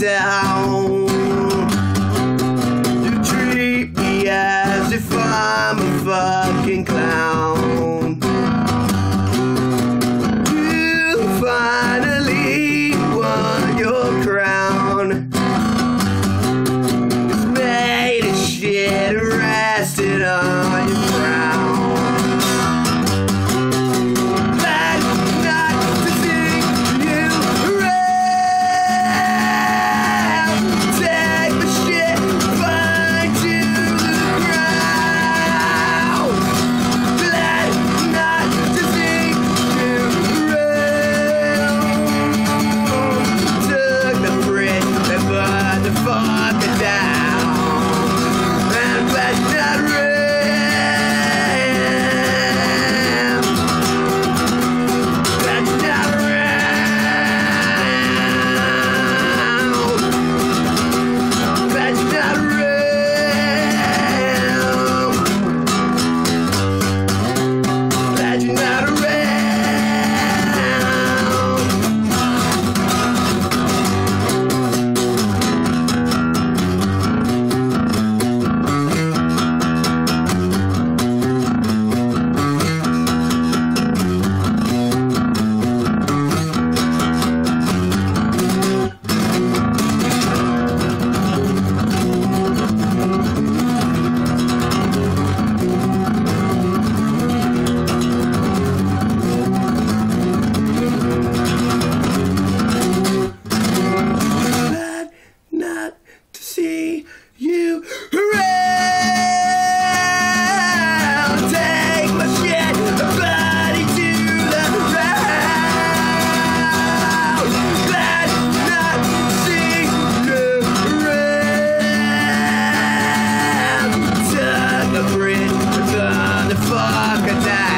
down. You treat me as if I'm a fucking clown. could.